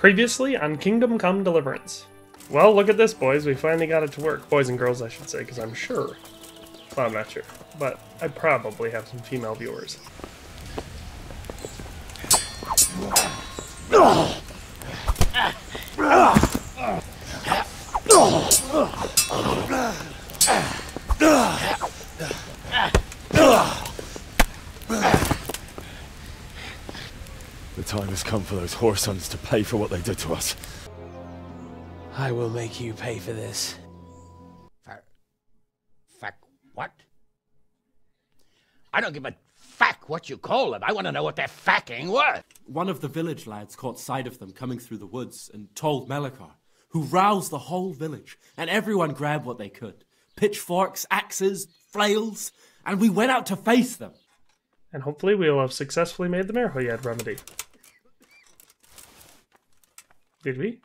Previously on Kingdom Come Deliverance. Well, look at this, boys. We finally got it to work. Boys and girls, I should say, because I'm sure. Well, I'm not sure. But I probably have some female viewers. Come for those whoresons to pay for what they did to us. I will make you pay for this. Fuck. Fuck what? I don't give a fuck what you call them. I want to know what they're fucking worth. One of the village lads caught sight of them coming through the woods and told Melikar, who roused the whole village, and everyone grabbed what they could pitchforks, axes, flails, and we went out to face them. And hopefully we'll have successfully made the Merhojed remedy. Did we?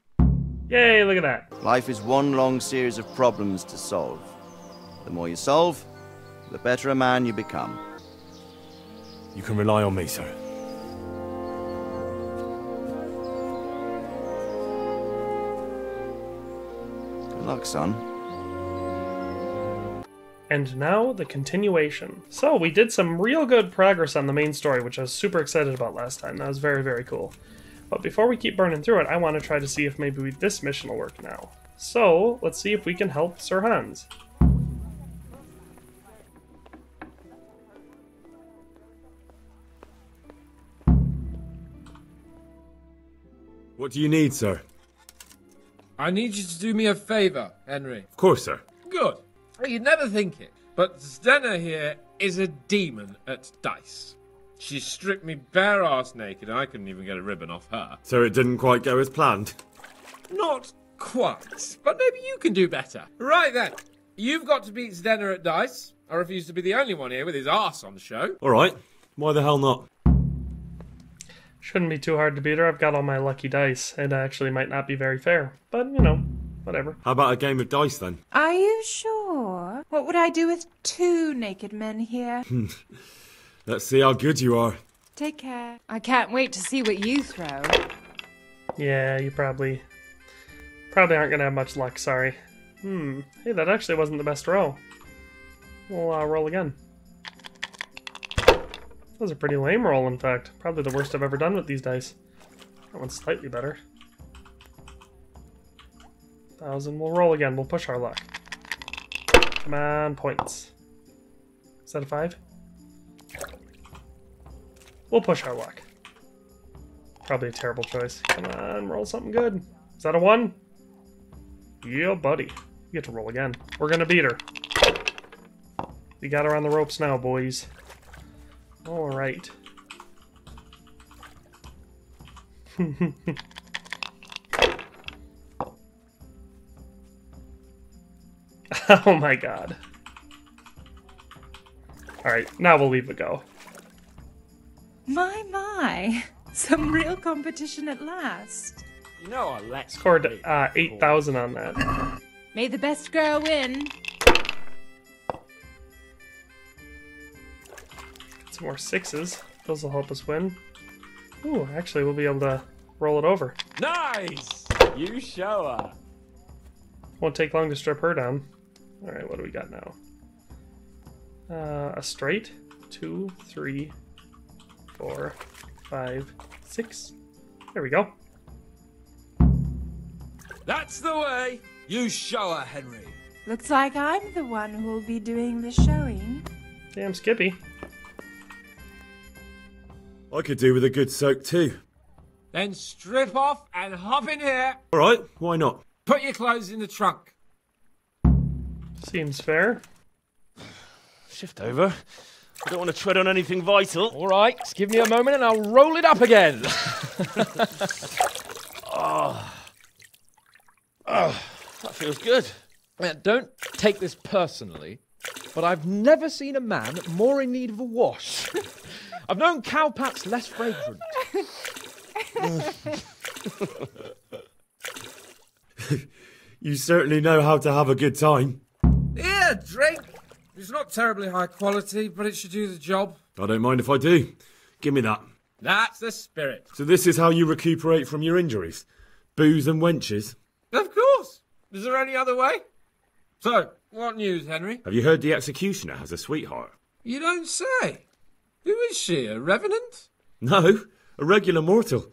Yay, look at that. Life is one long series of problems to solve. The more you solve, the better a man you become. You can rely on me, sir. Good luck, son. And now the continuation. So we did some real good progress on the main story, which I was super excited about last time. That was very, very cool. But before we keep burning through it, I want to try to see if maybe we, this mission will work now. So let's see if we can help Sir Hans. What do you need, sir? I need you to do me a favour, Henry. Of course, sir. Good. You'd never think it, but Zdena here is a demon at dice. She stripped me bare ass naked, and I couldn't even get a ribbon off her. So it didn't quite go as planned. Not quite, but maybe you can do better. Right then, you've got to beat Zdena at dice. I refuse to be the only one here with his ass on the show. All right. Why the hell not? Shouldn't be too hard to beat her. I've got all my lucky dice. It actually might not be very fair, but you know, whatever. How about a game of dice then? Are you sure? What would I do with two naked men here? Let's see how good you are. Take care. I can't wait to see what you throw. Yeah, you probably probably aren't gonna have much luck. Sorry. Hmm. Hey, that actually wasn't the best roll. We'll uh, roll again. That was a pretty lame roll, in fact. Probably the worst I've ever done with these dice. That one's slightly better. Thousand. We'll roll again. We'll push our luck. Come on, points. Is that a five? We'll push our luck. Probably a terrible choice. Come on, roll something good. Is that a one? Yeah, buddy. You get to roll again. We're gonna beat her. We got her on the ropes now, boys. Alright. oh my god. Alright, now we'll leave it go. My, my. Some real competition at last. You know I let Scored uh, 8,000 on that. May the best girl win. Some more sixes. Those will help us win. Ooh, actually, we'll be able to roll it over. Nice! You show her. Won't take long to strip her down. Alright, what do we got now? Uh, a straight. Two, three, four, five, six. There we go. That's the way. You show her, Henry. Looks like I'm the one who'll be doing the showing. Damn Skippy. I could do with a good soak too. Then strip off and hop in here. All right, why not? Put your clothes in the trunk. Seems fair. Shift over. I don't want to tread on anything vital. All right, just give me a moment and I'll roll it up again. oh. oh, that feels good. Now, don't take this personally, but I've never seen a man more in need of a wash. I've known cowpats less fragrant. you certainly know how to have a good time. Yeah, drink. It's not terribly high quality, but it should do the job. I don't mind if I do. Give me that. That's the spirit. So this is how you recuperate from your injuries. Booze and wenches? Of course. Is there any other way? So, what news, Henry? Have you heard the executioner has a sweetheart? You don't say. Who is she? A revenant? No, a regular mortal.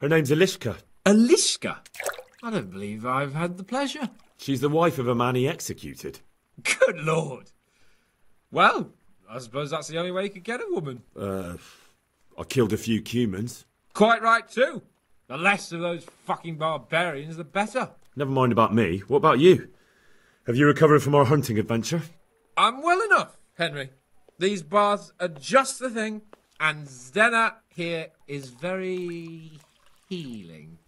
Her name's Elishka. Elishka? I don't believe I've had the pleasure. She's the wife of a man he executed. Good lord. Well, I suppose that's the only way you could get a woman. Uh, I killed a few humans. Quite right, too. The less of those fucking barbarians, the better. Never mind about me. What about you? Have you recovered from our hunting adventure? I'm well enough, Henry. These baths are just the thing, and Zdena here is very healing.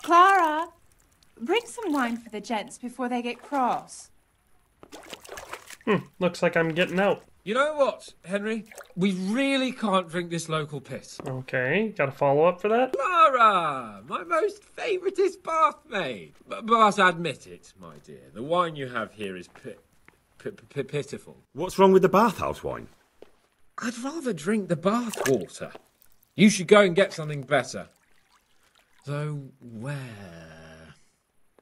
Clara, bring some wine for the gents before they get cross. Hmm, looks like I'm getting out. You know what, Henry? We really can't drink this local piss. Okay, got a follow up for that? Clara, my most favouriteest bathmaid. But, but admit it, my dear, the wine you have here is pi- pi- pi- pitiful. What's wrong with the bathhouse wine? I'd rather drink the bath water. You should go and get something better. Though where?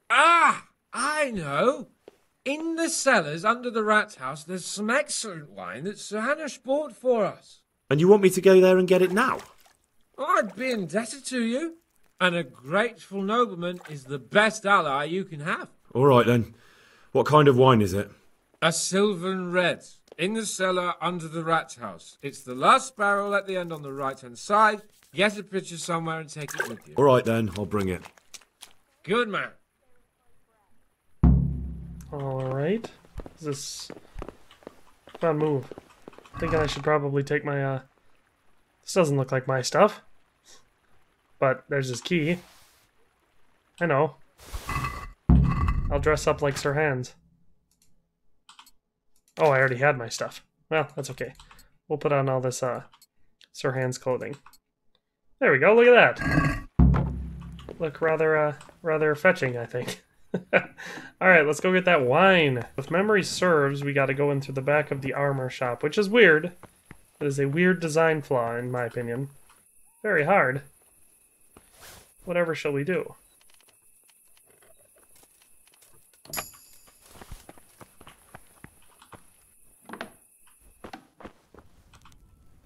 Ah, I know. In the cellars under the rat house, there's some excellent wine that Sir Hanush bought for us. And you want me to go there and get it now? I'd be indebted to you. And a grateful nobleman is the best ally you can have. All right then. What kind of wine is it? A Sylvan Red. In the cellar under the rat house. It's the last barrel at the end on the right hand side. Get a picture somewhere and take it with you. All right then, I'll bring it. Good man. Alright. Is this. Come on, move. i Thinking I should probably take my, uh. This doesn't look like my stuff. But there's his key. I know. I'll dress up like Sir Hans. Oh, I already had my stuff. Well, that's okay. We'll put on all this, uh, Sir Hans clothing. There we go, look at that. Look rather, uh, rather fetching, I think. Alright, let's go get that wine. If memory serves, we gotta go in through the back of the armor shop, which is weird. It is a weird design flaw, in my opinion. Very hard. Whatever shall we do?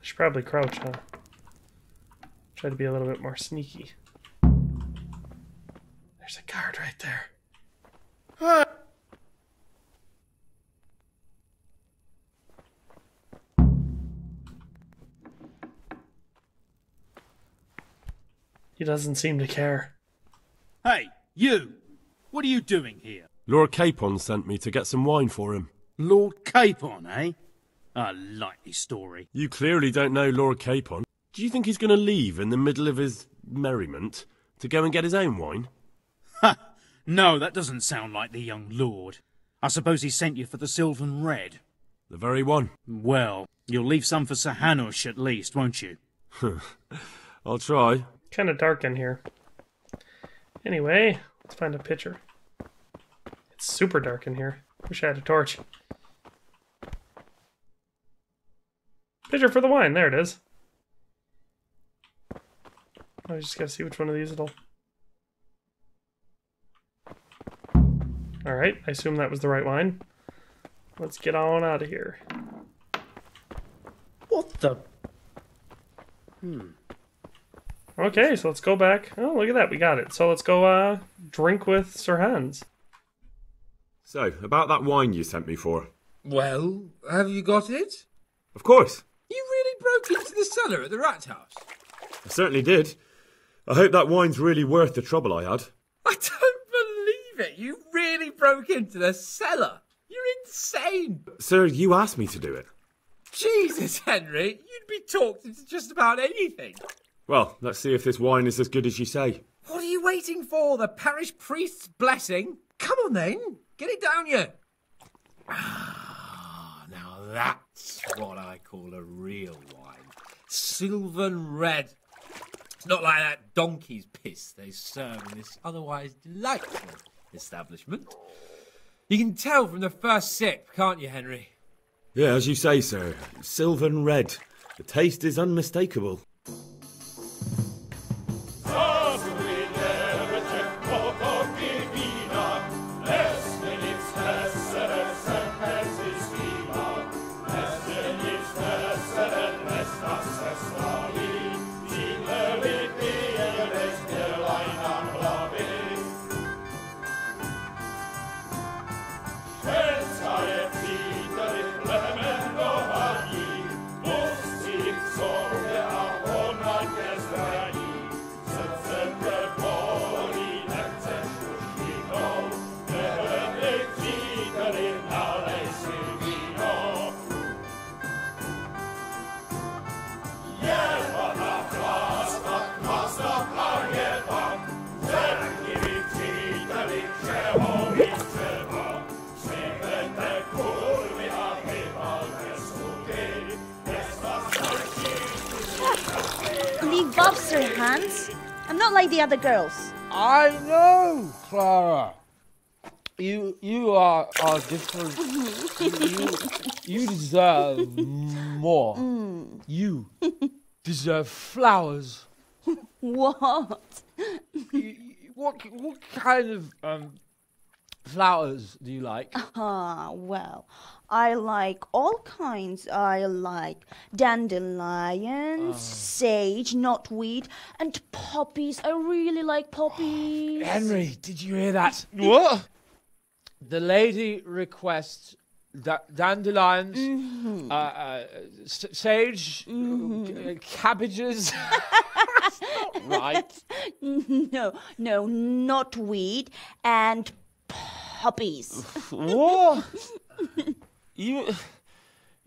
I should probably crouch, huh? Try to be a little bit more sneaky. There's a guard right there. He doesn't seem to care. Hey, you! What are you doing here? Lord Capon sent me to get some wine for him. Lord Capon, eh? A likely story. You clearly don't know Lord Capon. Do you think he's going to leave in the middle of his merriment to go and get his own wine? Ha! No, that doesn't sound like the young lord. I suppose he sent you for the Sylvan Red. The very one. Well, you'll leave some for Sir Hanush at least, won't you? I'll try. Kind of dark in here. Anyway, let's find a picture. It's super dark in here. Wish I had a torch. Pitcher for the wine. There it is. I just gotta see which one of these it'll. Alright, I assume that was the right wine. Let's get on out of here. What the? Hmm. Okay, so let's go back. Oh, look at that, we got it. So let's go uh drink with Sir Hans. So, about that wine you sent me for. Well, have you got it? Of course. You really broke into the cellar at the rat house? I certainly did. I hope that wine's really worth the trouble I had. I don't believe it. You really broke into the cellar. You're insane. Sir, you asked me to do it. Jesus, Henry. You'd be talked into just about anything. Well, let's see if this wine is as good as you say. What are you waiting for? The parish priest's blessing? Come on then. Get it down you. Ah, now that's what I call a real wine. Sylvan red. It's not like that donkey's piss they serve in this otherwise delightful establishment. You can tell from the first sip, can't you, Henry? Yeah, as you say, sir. Sylvan red. The taste is unmistakable. Hans. I'm not like the other girls. I know, Clara. You you are are different. you, you deserve more. You deserve flowers. What? What what kind of um flowers do you like? Ah, well, I like all kinds. I like dandelions, sage, knotweed, and poppies. I really like poppies. Henry, did you hear that? What? The lady requests da- dandelions, Mhm. uh, uh, s- sage, Mhm. uh, cabbages. right. No, no, knotweed and poppies. What? You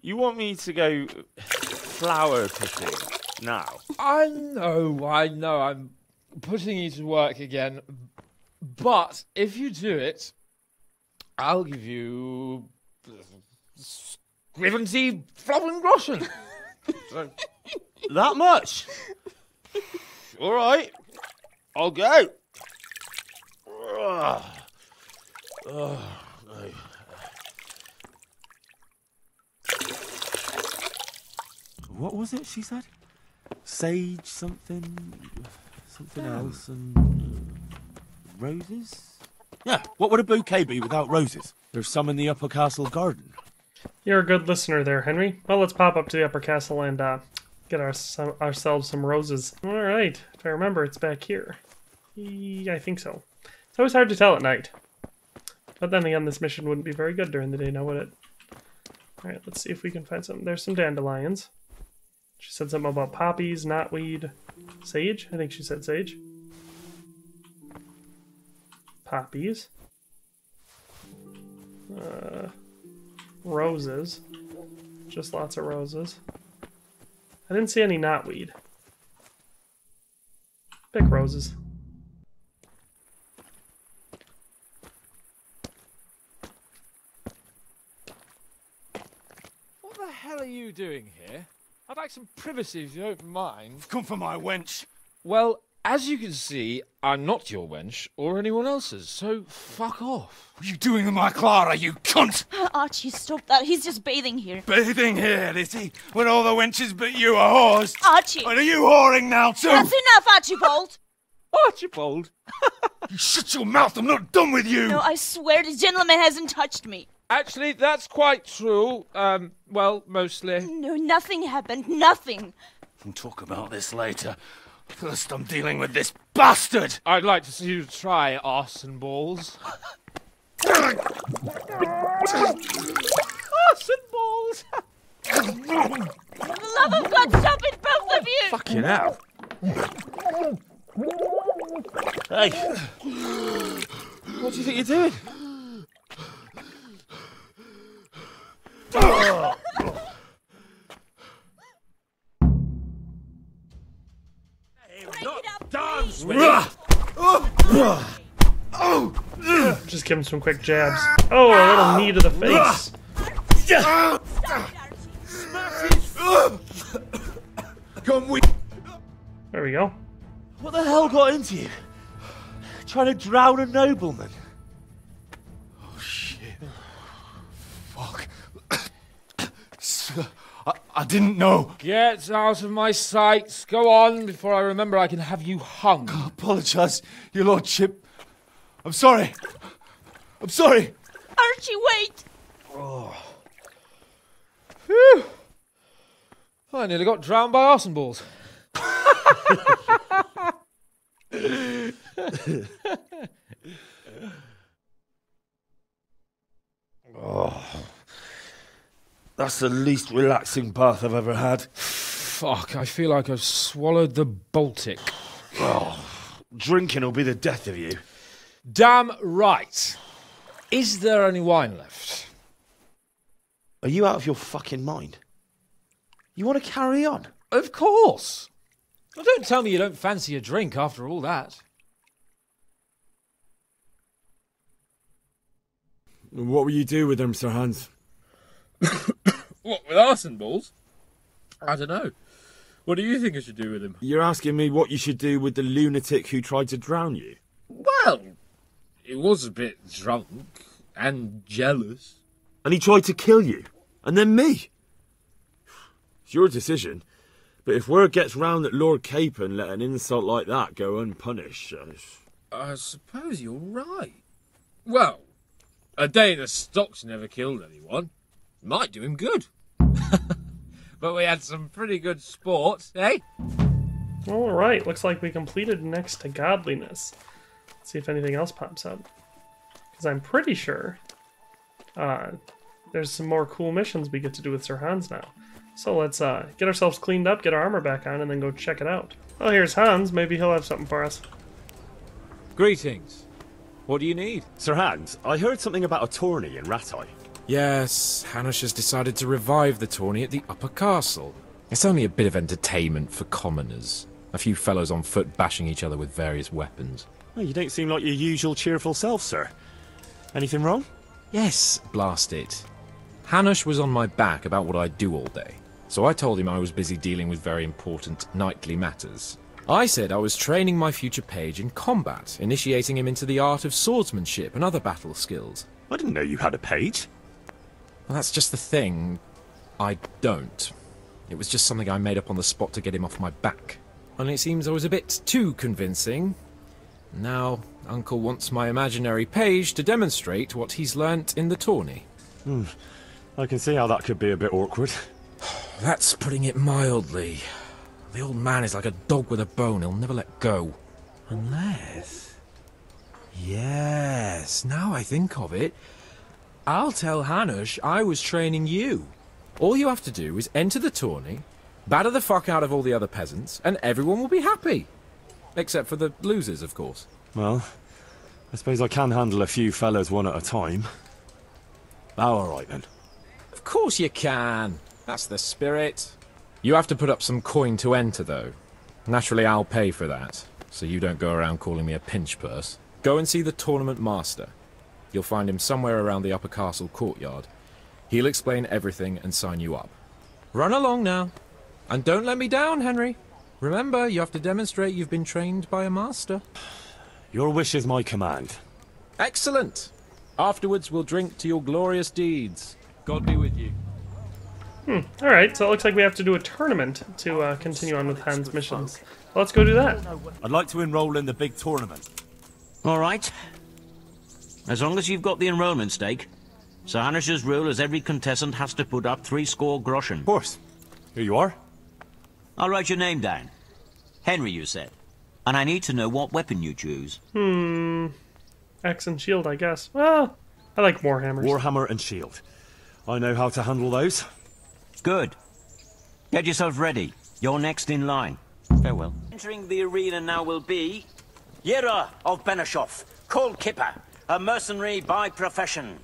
you want me to go flower picking now? I know, I know, I'm putting you to work again. But if you do it, I'll give you Scriventy Flowengroschen. so, That much? All right, I'll go. Ugh. Ugh, What was it she said? Sage something, something else, and uh, roses. Yeah, what would a bouquet be without roses? There's some in the upper castle garden. You're a good listener there, Henry. Well, let's pop up to the upper castle and uh, get our, some, ourselves some roses. All right. If I remember, it's back here. I think so. It's always hard to tell at night. But then again, this mission wouldn't be very good during the day, now would it? All right, let's see if we can find some. There's some dandelions. She said something about poppies, knotweed, sage. I think she said sage. Poppies. Uh, roses. Just lots of roses. I didn't see any knotweed. Pick roses. what the hell are you doing here? I'd like some privacy if you don't mind. Come for my wench. Well, as you can see, I'm not your wench or anyone else's, so fuck off. What are you doing with my Clara, you cunt? Archie, stop that. He's just bathing here. Bathing here, is he? When all the wenches but you are whores. Archie! And are you whoring now too? That's enough, Archibald! Archibald? you shut your mouth, I'm not done with you! No, I swear the gentleman hasn't touched me. Actually, that's quite true. Um, well, mostly. No, nothing happened. Nothing. We'll talk about this later. First, I'm dealing with this bastard! I'd like to see you try arse and balls. Arse and balls! For the love of God, stop it, both of you! Fucking hell. Hey. What do you think you're doing? Just give him some quick jabs. Oh, a little knee to the face. Come we. There we go. What the hell got into you? Trying to drown a nobleman? Oh shit. Fuck. I, I didn't know. Get out of my sight. Go on before I remember I can have you hung. I Apologise, your lordship. I'm sorry. I'm sorry. Archie, wait! Oh. Phew. I nearly got drowned by arse and balls. Oh. That's the least relaxing bath I've ever had. Fuck, I feel like I've swallowed the Baltic. Oh, drinking will be the death of you. Damn right. Is there any wine left? Are you out of your fucking mind? You want to carry on? Of course. Well, don't tell me you don't fancy a drink after all that. What will you do with them, Sir Hans? What, with arse and balls? I don't know. What do you think I should do with him? You're asking me what you should do with the lunatic who tried to drown you? Well, he was a bit drunk and jealous. And he tried to kill you. And then me. It's your decision. But if word gets round that Lord Capon let an insult like that go unpunished, uh, I suppose you're right. Well, a day in the stocks never killed anyone. Might do him good. but we had some pretty good sport, eh? All right, looks like we completed next to godliness. Let's see if anything else pops up. Because I'm pretty sure uh, there's some more cool missions we get to do with Sir Hans now. So let's uh, get ourselves cleaned up, get our armor back on, and then go check it out. Oh, here's Hans. Maybe he'll have something for us. Greetings. What do you need? Sir Hans, I heard something about a tourney in Rattay. Yes, Hanush has decided to revive the tourney at the Upper Castle. It's only a bit of entertainment for commoners. A few fellows on foot bashing each other with various weapons. Well, you don't seem like your usual cheerful self, sir. Anything wrong? Yes, blast it. Hanush was on my back about what I'd do all day, so I told him I was busy dealing with very important knightly matters. I said I was training my future page in combat, initiating him into the art of swordsmanship and other battle skills. I didn't know you had a page. Well, that's just the thing. I don't. It was just something I made up on the spot to get him off my back. Only it seems I was a bit too convincing. Now, Uncle wants my imaginary page to demonstrate what he's learnt in the tourney. Hmm. I can see how that could be a bit awkward. That's putting it mildly. The old man is like a dog with a bone, he'll never let go. Unless... Yes, now I think of it. I'll tell Hanush I was training you. All you have to do is enter the tourney, batter the fuck out of all the other peasants, and everyone will be happy. Except for the losers, of course. Well, I suppose I can handle a few fellas one at a time. Oh, all right then. Of course you can. That's the spirit. You have to put up some coin to enter, though. Naturally, I'll pay for that, so you don't go around calling me a pinch purse. Go and see the tournament master. You'll find him somewhere around the upper castle courtyard. He'll explain everything and sign you up. Run along now. And don't let me down, Henry. Remember, you have to demonstrate you've been trained by a master. Your wish is my command. Excellent. Afterwards, we'll drink to your glorious deeds. God be with you. Hmm. All right. So it looks like we have to do a tournament to uh, continue on with Hans' missions. Let's go do that. I'd like to enroll in the big tournament. All right. As long as you've got the enrolment stake. Sir Hanush's rule is every contestant has to put up three score groschen. Of course. Here you are. I'll write your name down. Henry, you said. And I need to know what weapon you choose. Hmm. Axe and shield, I guess. Well, I like warhammers. Warhammer and shield. I know how to handle those. Good. Get yourself ready. You're next in line. Farewell. Entering the arena now will be... Yera of Benishov, called Kipper, a mercenary by profession.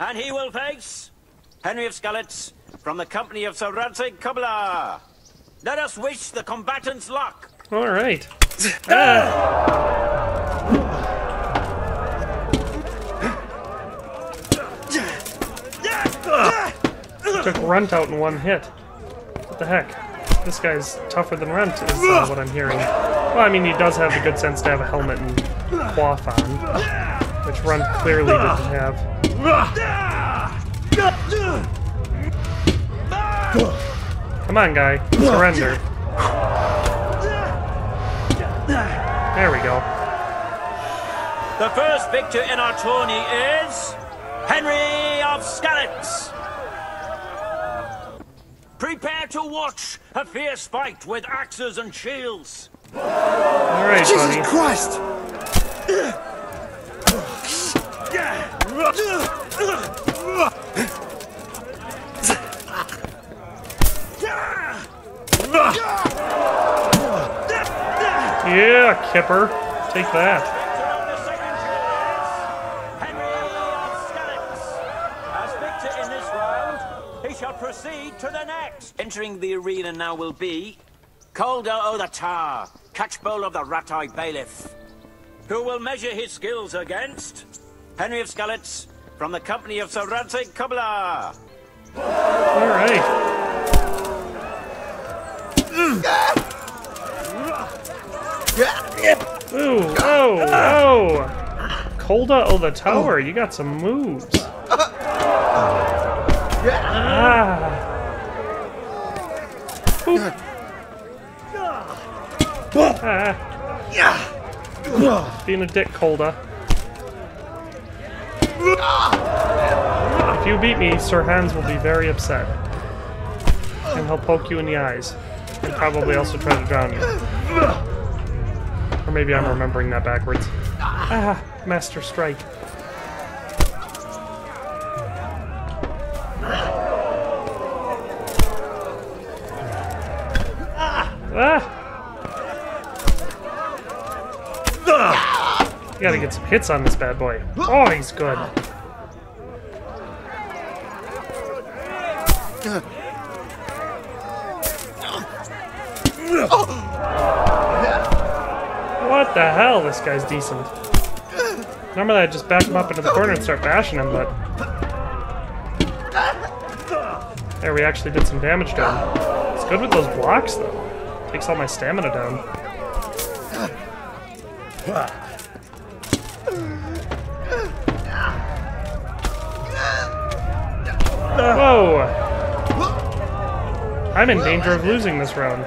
And he will face... Henry of Skalitz, from the company of Sir Radzig Kobyla. Let us wish the combatants luck. All right. ah. Took Runt out in one hit. What the heck? This guy's tougher than Runt, is uh, what I'm hearing. Well, I mean, he does have the good sense to have a helmet and cloth on, which Runt clearly didn't have. Come on, guy. Surrender. There we go. The first victor in our tourney is... Henry of Skalitz. Prepare to watch a fierce fight with axes and shields. All right, Jesus buddy. Christ! Yeah, Kipper. Take that. As victor in this round, he shall proceed to the next. Entering the arena now will be Kolda o' the Tower, catchpole of the Rattay Bailiff, who will measure his skills against Henry of Skalitz, from the company of Sir Radzig Kobyla. All right. Ooh, oh, oh. Kolda, oh, the tower, you got some moves. Ah. Ah. Being a dick, Kolda. If you beat me, Sir Hans will be very upset. And he'll poke you in the eyes. And probably also try to drown you. Or maybe I'm remembering that backwards. Ah, Master Strike. Ah! Gotta get some hits on this bad boy. Oh, he's good. What the hell? This guy's decent. Normally I'd just back him up into the corner and start bashing him, but... There, we actually did some damage to him. It's good with those blocks, though. Takes all my stamina down. Whoa! I'm in danger of losing this round.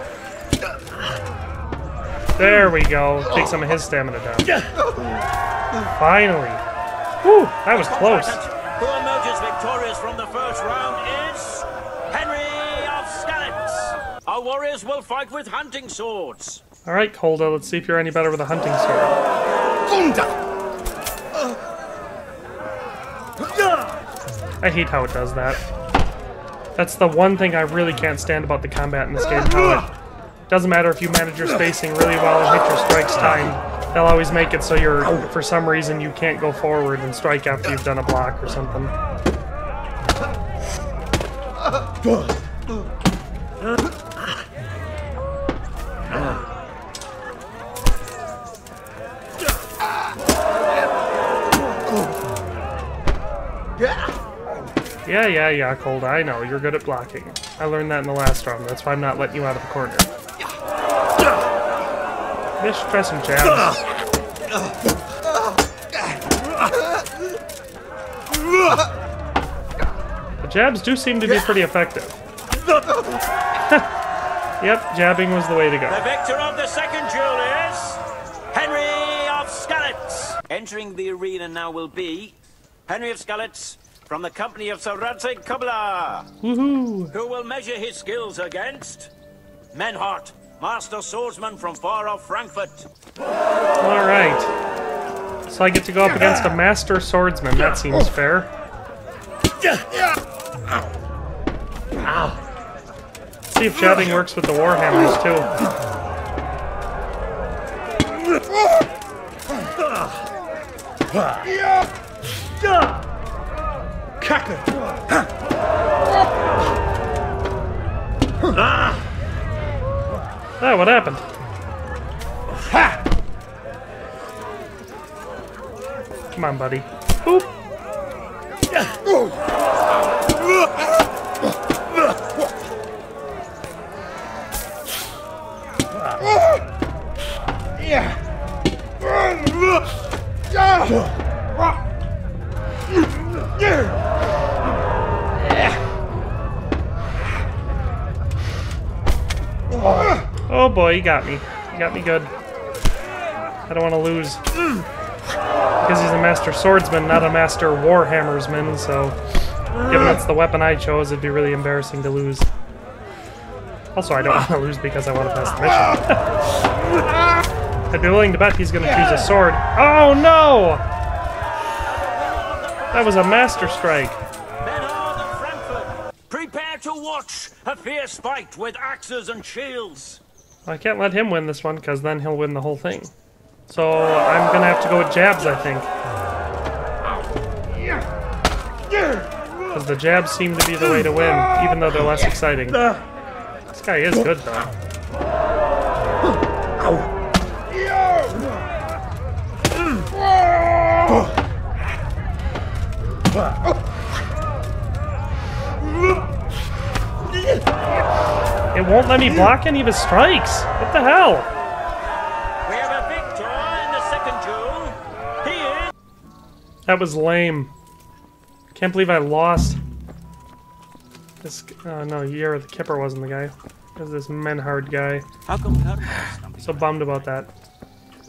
There we go. Take some of his stamina down. Finally. Whew, that was close. Who emerges victorious from the first round is Henry of Skalitz. Our warriors will fight with hunting swords. Alright, Kolda, let's see if you're any better with a hunting sword. I hate how it does that. That's the one thing I really can't stand about the combat in this game. How it doesn't matter if you manage your spacing really well and hit your strikes time. They'll always make it so you're, for some reason, you can't go forward and strike after you've done a block or something. Yeah, yeah, yeah, Cold. I know. You're good at blocking. I learned that in the last round. That's why I'm not letting you out of the corner. Maybe I try some jabs. The jabs do seem to be pretty effective. yep, jabbing was the way to go. The victor of the second duel is Henry of Skalitz. Entering the arena now will be Henry of Skalitz from the company of Sir Radzig Kobyla. Woohoo! Who will measure his skills against Menhart, master swordsman from far off Frankfurt. Alright. So I get to go up against a master swordsman. That seems fair. See if jabbing works with the warhammers too. Ah, what happened? Ha! Come on, buddy. Boop. Oh boy, he got me. He got me good. I don't want to lose. Because he's a master swordsman, not a master warhammersman, so... Given it's the weapon I chose, it'd be really embarrassing to lose. Also, I don't want to lose because I want to pass the mission. I'd be willing to bet he's going to choose a sword. Oh no! That was a master strike. Prepare to watch a fierce fight with axes and shields. I can't let him win this one because then he'll win the whole thing. So I'm gonna have to go with jabs, I think. Because the jabs seem to be the way to win, even though they're less exciting. This guy is good though. It won't let me block any of his strikes. What the hell? We have a victor in the second duel. He is That was lame. Can't believe I lost. This. Oh no, Yara the Kipper wasn't the guy. It was this Menhart guy. How come So bummed about that.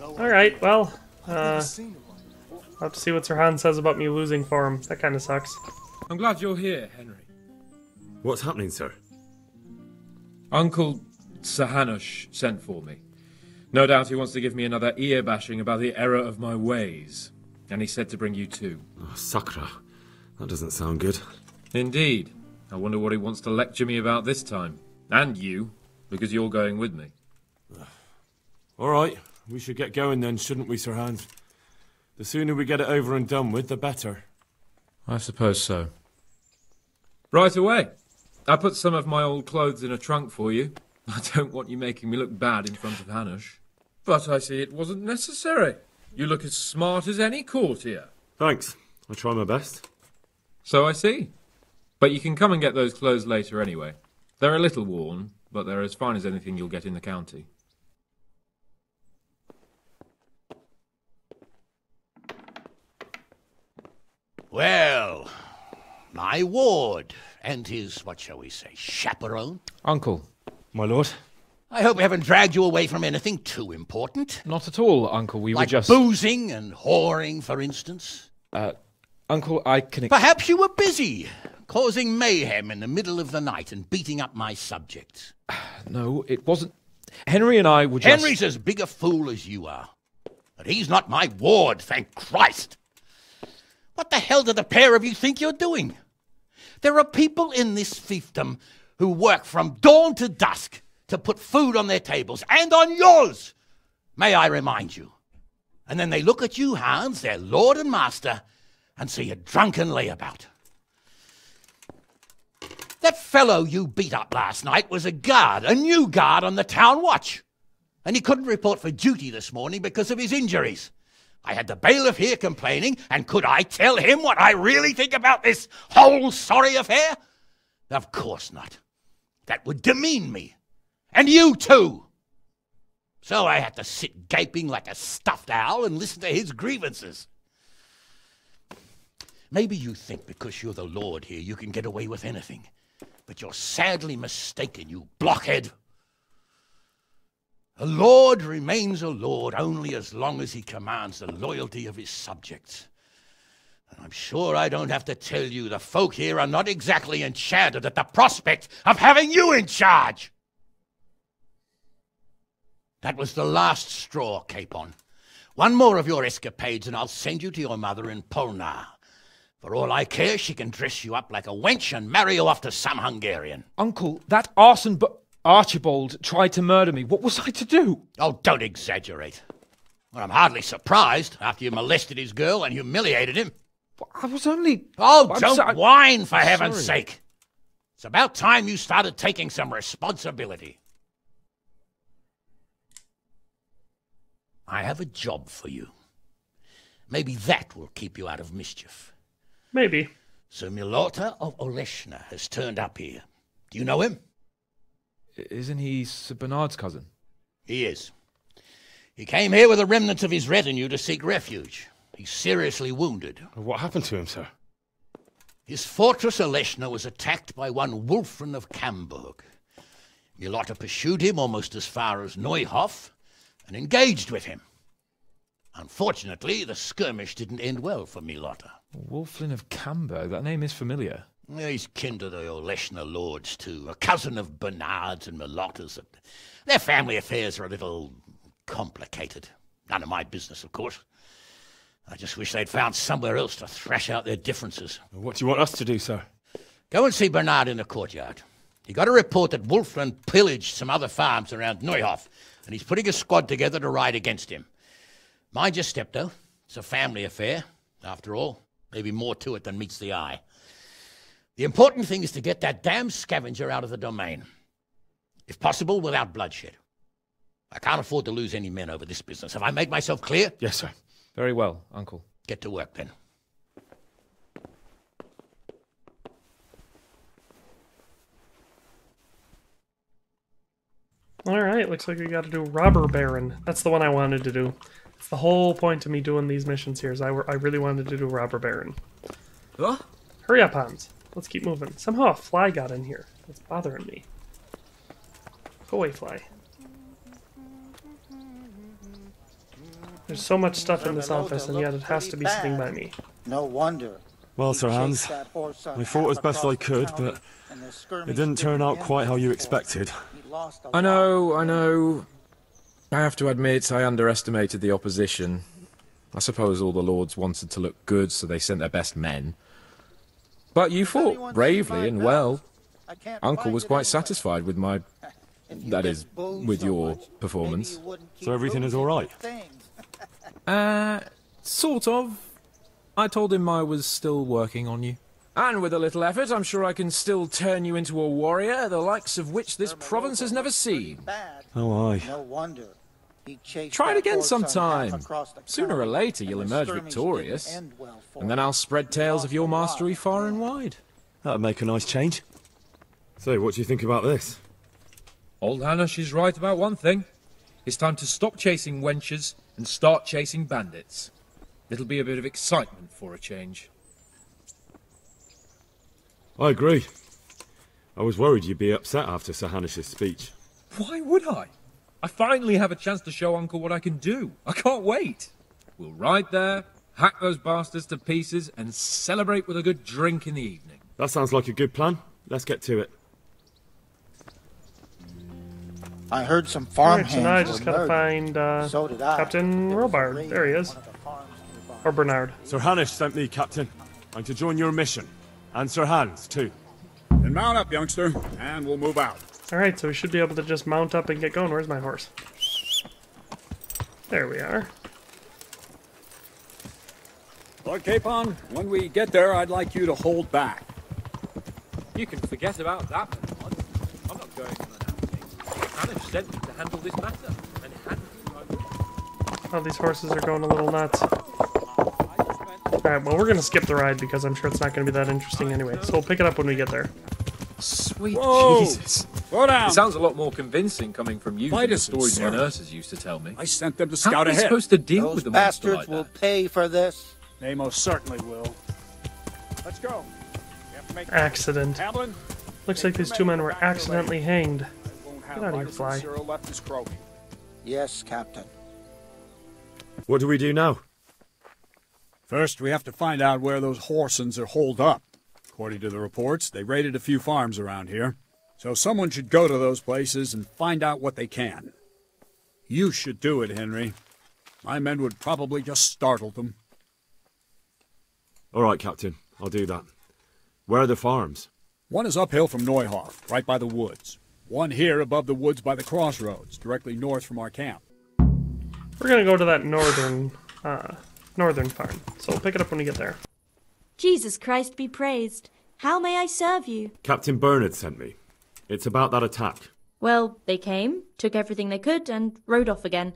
Alright, well. Uh, I'll have to see what Sir Hans says about me losing for him. That kind of sucks. I'm glad you're here, Henry. What's happening, sir? Uncle Sir Hanush sent for me. No doubt he wants to give me another ear bashing about the error of my ways. And he said to bring you too. Oh, ah, Sakra. That doesn't sound good. Indeed. I wonder what he wants to lecture me about this time. And you, because you're going with me. All right, we should get going then, shouldn't we, Sir Hans? The sooner we get it over and done with, the better. I suppose so. Right away. I put some of my old clothes in a trunk for you. I don't want you making me look bad in front of Hanush. But I see it wasn't necessary. You look as smart as any courtier. Thanks. I'll try my best. So I see. But you can come and get those clothes later anyway. They're a little worn, but they're as fine as anything you'll get in the county. Well, my ward and his, what shall we say, chaperone. Uncle. My lord? I hope we haven't dragged you away from anything too important. Not at all, Uncle. We like were just. boozing and whoring, for instance. Uh, Uncle, I can. Perhaps you were busy, causing mayhem in the middle of the night and beating up my subjects. No, it wasn't. Henry and I were just. Henry's as big a fool as you are. But he's not my ward, thank Christ. What the hell do the pair of you think you're doing? There are people in this fiefdom who work from dawn to dusk to put food on their tables and on yours, may I remind you. And then they look at you, Hans, their lord and master, and see a drunken layabout. That fellow you beat up last night was a guard, a new guard on the town watch. And he couldn't report for duty this morning because of his injuries. I had the bailiff here complaining, and could I tell him what I really think about this whole sorry affair? Of course not. That would demean me. And you too. So I had to sit gaping like a stuffed owl and listen to his grievances. Maybe you think because you're the Lord here you can get away with anything. But you're sadly mistaken, you blockhead. A lord remains a lord only as long as he commands the loyalty of his subjects. And I'm sure I don't have to tell you the folk here are not exactly enchanted at the prospect of having you in charge. That was the last straw, Capon. One more of your escapades, and I'll send you to your mother in Polnar. For all I care, she can dress you up like a wench and marry you off to some Hungarian. Uncle, that arson but Archibald tried to murder me. What was I to do? Oh, don't exaggerate. Well, I'm hardly surprised after you molested his girl and humiliated him. I was only. Oh, I'm don't so- whine, for heaven's Sorry. sake. It's about time you started taking some responsibility. I have a job for you. Maybe that will keep you out of mischief. Maybe. Sir Milota of Oleshna has turned up here. Do you know him? Isn't he Sir Bernard's cousin? He is. He came here with the remnants of his retinue to seek refuge. He's seriously wounded. What happened to him, sir? His fortress Oleshna was attacked by one Wulfrin of Camburg. Milota pursued him almost as far as Neuhof and engaged with him. Unfortunately, the skirmish didn't end well for Milota. Wolflin of Camburg, that name is familiar. He's kin to the Oleshna lords, too, a cousin of Bernard's and Milota's. Their family affairs are a little complicated. None of my business, of course. I just wish they'd found somewhere else to thrash out their differences. What do you want us to do, sir? Go and see Bernard in the courtyard. He got a report that Wolflin pillaged some other farms around Neuhof, and he's putting a squad together to ride against him. Mind your step, though. It's a family affair, after all. Maybe more to it than meets the eye. The important thing is to get that damn scavenger out of the domain. If possible, without bloodshed. I can't afford to lose any men over this business. Have I made myself clear? Yes, sir. Very well, Uncle. Get to work then. Alright, looks like we gotta do Robber Baron. That's the one I wanted to do. It's the whole point of me doing these missions here. Is I, I really wanted to do robber baron. What? Hurry up, Hans. Let's keep moving. Somehow a fly got in here. It's bothering me. Go away, fly. There's so much stuff in this office, and yet it has to be sitting by me. No wonder. Well, Sir Hans, I fought as best I could, but it didn't turn out quite how you expected. I know, I know. I have to admit, I underestimated the opposition. I suppose all the lords wanted to look good, so they sent their best men. But you fought bravely and well. Uncle was quite satisfied with my. That is, with your performance. So everything is alright? Uh, sort of. I told him I was still working on you. And with a little effort, I'm sure I can still turn you into a warrior, the likes of which this province has never seen. Oh, aye. No wonder. He chased Try it again sometime. half across the Sooner or later, you'll emerge victorious. well And then I'll spread tales of your mastery far and wide. That'd make a nice change. So, what do you think about this? Old Hanush, she's right about one thing. It's time to stop chasing wenches and start chasing bandits. It'll be a bit of excitement for a change. I agree. I was worried you'd be upset after Sir Hanush's speech. Why would I? I finally have a chance to show Uncle what I can do. I can't wait. We'll ride there, hack those bastards to pieces, and celebrate with a good drink in the evening. That sounds like a good plan. Let's get to it. I heard some farm Alright, so now I just were gotta find uh, So did I. Captain Robard. There he is. Or Bernard. Sir Hanush sent me, Captain. I'm to join your mission. And Sir Hans, too. Then mount up, youngster, and we'll move out. Alright, so we should be able to just mount up and get going. Where's my horse? There we are. Lord Capon, when we get there, I'd like you to hold back. You can forget about that, Lord. I'm not going to the Hanush sent me to handle this matter, and Oh, these horses are going a little nuts. Alright, well, we're gonna skip the ride because I'm sure it's not gonna be that interesting anyway. So we'll pick it up when we get there. Sweet Whoa! Jesus. Slow down. It sounds a lot more convincing coming from you than the Midas, stories my nurses used to tell me. I sent them to scout How scout are we ahead. supposed to deal Those with a monster bastards like will that? pay for this. They most certainly will. Let's go. We have to make Accident. Hamlin, Looks like these two men were accidentally hanged. won't Get out of here, fly. and left his croaking. Yes, Captain. What do we do now? First, we have to find out where those whoresons are holed up. According to the reports, they raided a few farms around here. So someone should go to those places and find out what they can. You should do it, Henry. My men would probably just startle them. All right, Captain. I'll do that. Where are the farms? One is uphill from Neuhof, right by the woods. One here above the woods by the crossroads, directly north from our camp. We're gonna go to that northern, uh, northern farm. So we'll pick it up when we get there. Jesus Christ be praised. How may I serve you? Captain Bernard sent me. It's about that attack. Well, they came, took everything they could, and rode off again.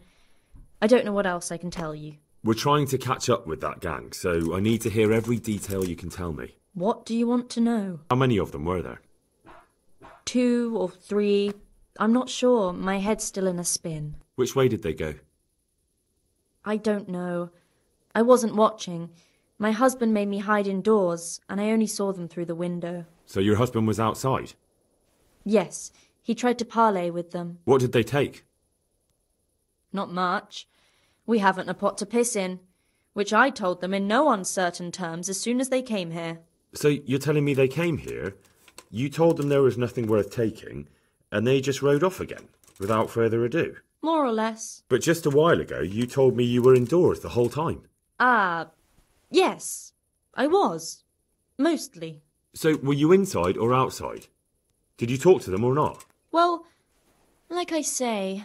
I don't know what else I can tell you. We're trying to catch up with that gang, so I need to hear every detail you can tell me. What do you want to know? How many of them were there? Two or three? I'm not sure. My head's still in a spin. Which way did they go? I don't know. I wasn't watching. My husband made me hide indoors, and I only saw them through the window. So your husband was outside. Yes, he tried to parley with them. What did they take? Not much. We haven't a pot to piss in, which I told them in no uncertain terms as soon as they came here. So you're telling me they came here, you told them there was nothing worth taking, and they just rode off again, without further ado? More or less. But just a while ago, you told me you were indoors the whole time. Ah, yes, I was. Mostly. So were you inside or outside? Did you talk to them or not? Well, like I say,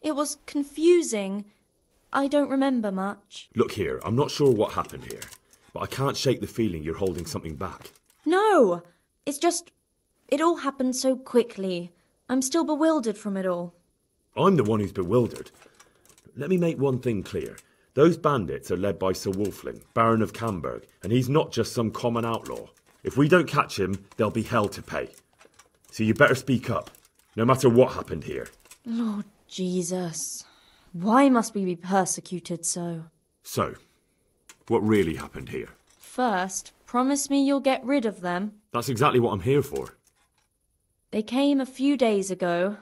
it was confusing. I don't remember much. Look here, I'm not sure what happened here, but I can't shake the feeling you're holding something back. No, it's just. It all happened so quickly. I'm still bewildered from it all. I'm the one who's bewildered. Let me make one thing clear. Those bandits are led by Sir Wolflin, Baron of Kamberg, and he's not just some common outlaw. If we don't catch him, there'll be hell to pay. So you better speak up, no matter what happened here. Lord Jesus. Why must we be persecuted so? So, what really happened here? First, promise me you'll get rid of them. That's exactly what I'm here for. They came a few days ago,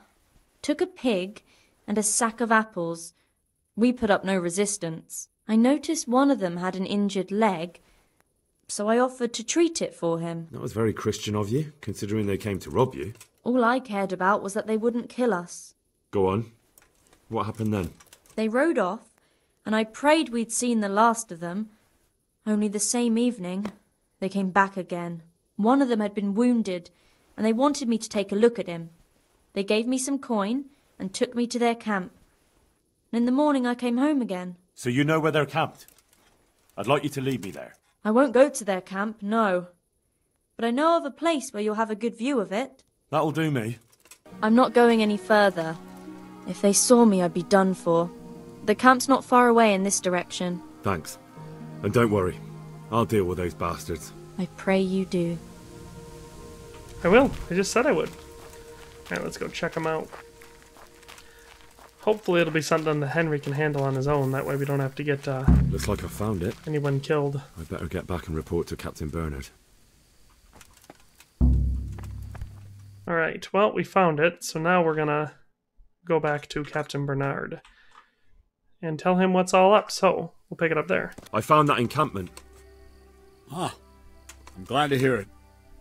took a pig and a sack of apples. We put up no resistance. I noticed one of them had an injured leg, so I offered to treat it for him. That was very Christian of you, considering they came to rob you. All I cared about was that they wouldn't kill us. Go on. What happened then? They rode off, and I prayed we'd seen the last of them. Only the same evening, they came back again. One of them had been wounded, and they wanted me to take a look at him. They gave me some coin and took me to their camp. And in the morning I came home again. So you know where they're camped? I'd like you to lead me there. I won't go to their camp, no. But I know of a place where you'll have a good view of it. That'll do me. I'm not going any further. If they saw me, I'd be done for. The camp's not far away in this direction. Thanks. And don't worry. I'll deal with those bastards. I pray you do. I will. I just said I would. Alright, let's go check them out. Hopefully it'll be something that Henry can handle on his own. That way we don't have to get uh, Looks like I found it. anyone killed. I better get back and report to Captain Bernard. Alright, well, we found it, so now we're gonna go back to Captain Bernard and tell him what's all up. So, we'll pick it up there. I found that encampment. Ah, I'm glad to hear it.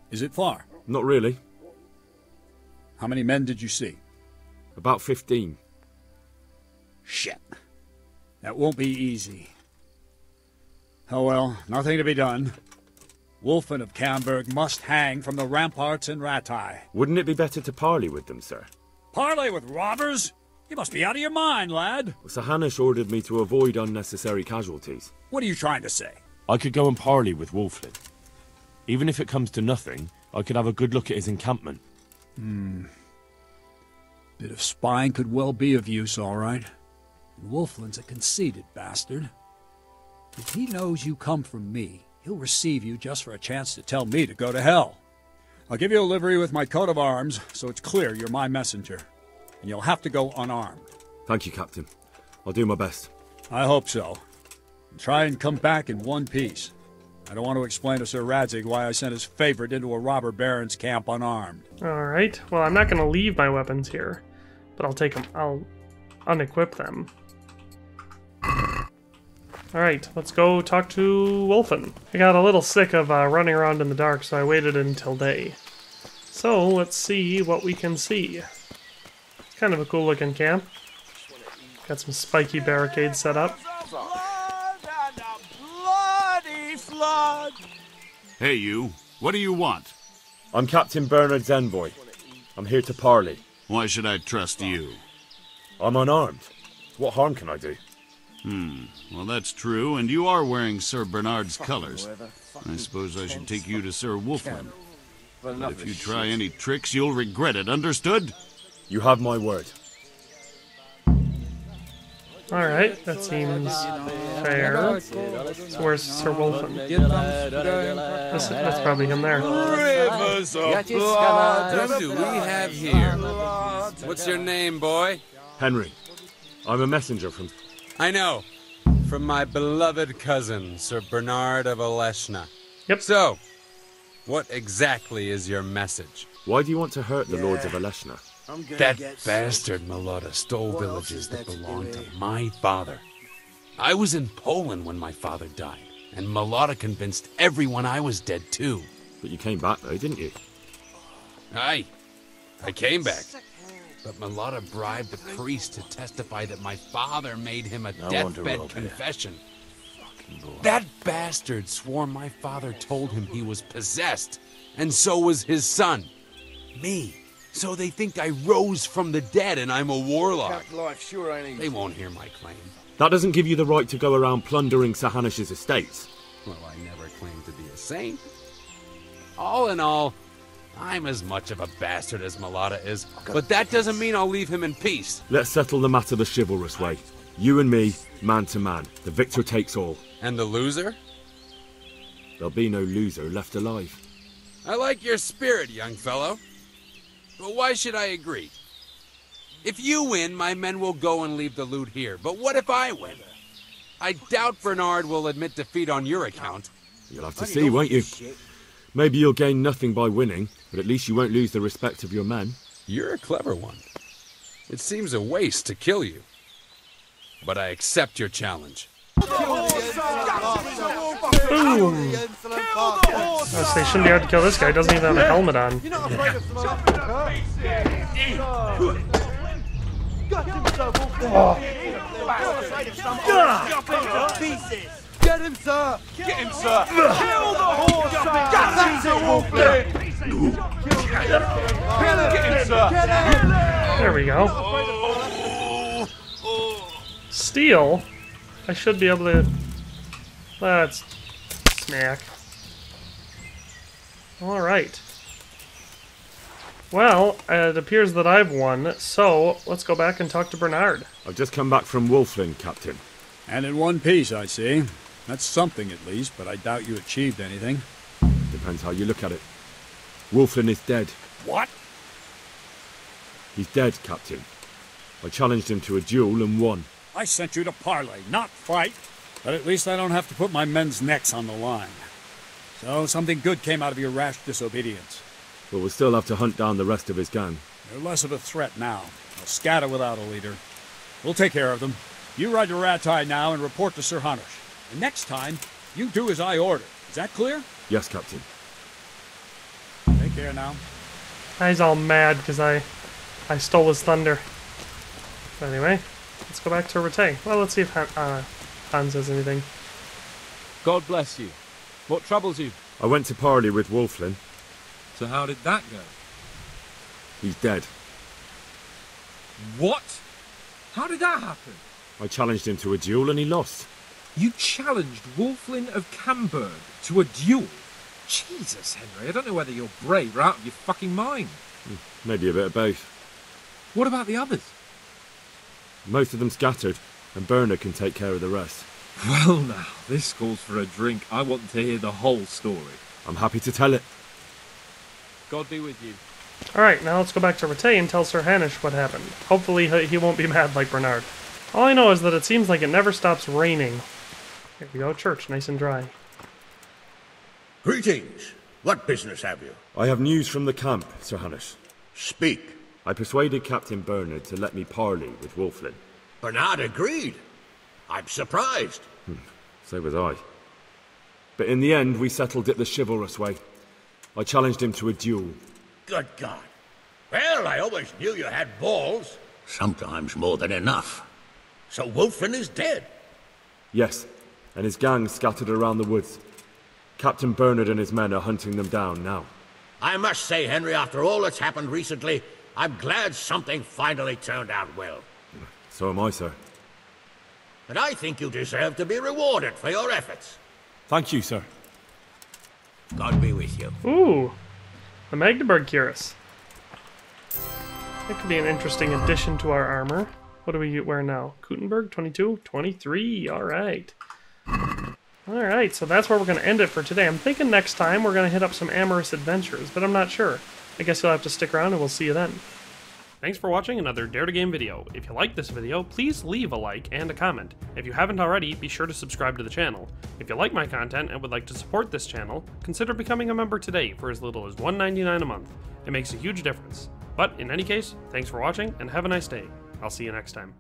Is it far? Not really. How many men did you see? About 15. Shit. That won't be easy. Oh well, nothing to be done. Wolflin of Kamberg must hang from the ramparts in Rattay. Wouldn't it be better to parley with them, sir? Parley with robbers? You must be out of your mind, lad. Sir Hanush ordered me to avoid unnecessary casualties. What are you trying to say? I could go and parley with Wolflin. Even if it comes to nothing, I could have a good look at his encampment. Hmm. Bit of spying could well be of use, all right. And Wolflin's a conceited bastard. If he knows you come from me, he'll receive you just for a chance to tell me to go to hell. I'll give you a livery with my coat of arms, so it's clear you're my messenger. And you'll have to go unarmed. Thank you, Captain. I'll do my best. I hope so. And try and come back in one piece. I don't want to explain to Sir Radzig why I sent his favorite into a robber baron's camp unarmed. Alright, well, I'm not gonna leave my weapons here, but I'll take them, I'll unequip them. Alright, let's go talk to Wolflin. I got a little sick of uh, running around in the dark, so I waited until day. So, let's see what we can see. It's kind of a cool looking camp. Got some spiky barricades set up. Hey, you. What do you want? I'm Captain Bernard's envoy. I'm here to parley. Why should I trust you? I'm unarmed. What harm can I do? Hmm. Well, that's true, and you are wearing Sir Bernard's colors. I suppose I should take you to Sir Wolflin. But if you try any tricks, you'll regret it. Understood? You have my word. Alright, that seems fair. So where's Sir Wolflin? That's, that's probably him there. Rivers of blood. Who do we have here? What's your name, boy? Henry. I'm a messenger from. I know. From my beloved cousin, Sir Bernard of Aleshna. Yep. So, what exactly is your message? Why do you want to hurt the lords of Aleshna? That bastard Milota stole villages that belonged to my father. I was in Poland when my father died, and Milota convinced everyone I was dead too. But you came back though, didn't you? Aye, I came back. But Milota bribed the priest to testify that my father made him a want to deathbed rob confession. That bastard swore my father told him he was possessed, and so was his son. Me. So they think I rose from the dead and I'm a warlock. life sure ain't They won't hear my claim. That doesn't give you the right to go around plundering Sir Hanush's estates. Well, I never claimed to be a saint. All in all, I'm as much of a bastard as Milota is, but that doesn't mean I'll leave him in peace. Let's settle the matter the chivalrous way. You and me, man to man. The victor takes all. And the loser? There'll be no loser left alive. I like your spirit, young fellow. But why should I agree? If you win, my men will go and leave the loot here. But what if I win? I doubt Bernard will admit defeat on your account. You'll have to see, won't you? Maybe you'll gain nothing by winning, but at least you won't lose the respect of your men. You're a clever one. It seems a waste to kill you. But I accept your challenge. Boom. Oh, so they shouldn't be able to kill this guy. He doesn't even have a helmet on. Get him, sir! Get him, sir! Kill the horse, sir! That's it, Wolflin! Get him, sir! There we go. Steel. I should be able to. Let's smack. All right. Well, it appears that I've won, so let's go back and talk to Bernard. I've just come back from Wolflin, Captain. And in one piece, I see. That's something at least, but I doubt you achieved anything. Depends how you look at it. Wolflin is dead. What? He's dead, Captain. I challenged him to a duel and won. I sent you to parley, not fight. But at least I don't have to put my men's necks on the line. So something good came out of your rash disobedience. But we'll still have to hunt down the rest of his gang. They're less of a threat now. They'll scatter without a leader. We'll take care of them. You ride to Rattay now and report to Sir Hanush. And next time, you do as I order. Is that clear? Yes, Captain. Take care now. He's all mad because I, I stole his thunder. But anyway, let's go back to Rattay. Well, let's see if Han, uh, Hans has anything. God bless you. What troubles you? I went to parley with Wolflin. So how did that go? He's dead. What? How did that happen? I challenged him to a duel and he lost. You challenged Wolflin of Kamberg to a duel? Jesus, Henry, I don't know whether you're brave or out of your fucking mind. Hmm, maybe a bit of both. What about the others? Most of them scattered, and Bernard can take care of the rest. Well, now, this calls for a drink. I want to hear the whole story. I'm happy to tell it. God be with you. Alright, now let's go back to Rattay and tell Sir Hanush what happened. Hopefully he he won't be mad like Bernard. All I know is that it seems like it never stops raining. Here we go, church, nice and dry. Greetings. What business have you? I have news from the camp, Sir Hanush. Speak. I persuaded Captain Bernard to let me parley with Wolflin. Bernard agreed. I'm surprised. Hmm, so was I. But in the end, we settled it the chivalrous way. I challenged him to a duel. Good God. Well, I always knew you had balls. Sometimes more than enough. So Wolflin is dead. Yes, and his gang scattered around the woods. Captain Bernard and his men are hunting them down now. I must say, Henry, after all that's happened recently, I'm glad something finally turned out well. So am I, sir. And I think you deserve to be rewarded for your efforts. Thank you, sir. God be with you. Ooh, the Magdeburg Cuirass. That could be an interesting addition to our armor. What do we wear now? Gutenberg, 22, 23, alright. Alright, so that's where we're going to end it for today. I'm thinking next time we're going to hit up some amorous adventures, but I'm not sure. I guess you'll have to stick around and we'll see you then. Thanks for watching another Dare to Game video. If you like this video, please leave a like and a comment. If you haven't already, be sure to subscribe to the channel. If you like my content and would like to support this channel, consider becoming a member today for as little as $1.99 a month. It makes a huge difference. But in any case, thanks for watching and have a nice day. I'll see you next time.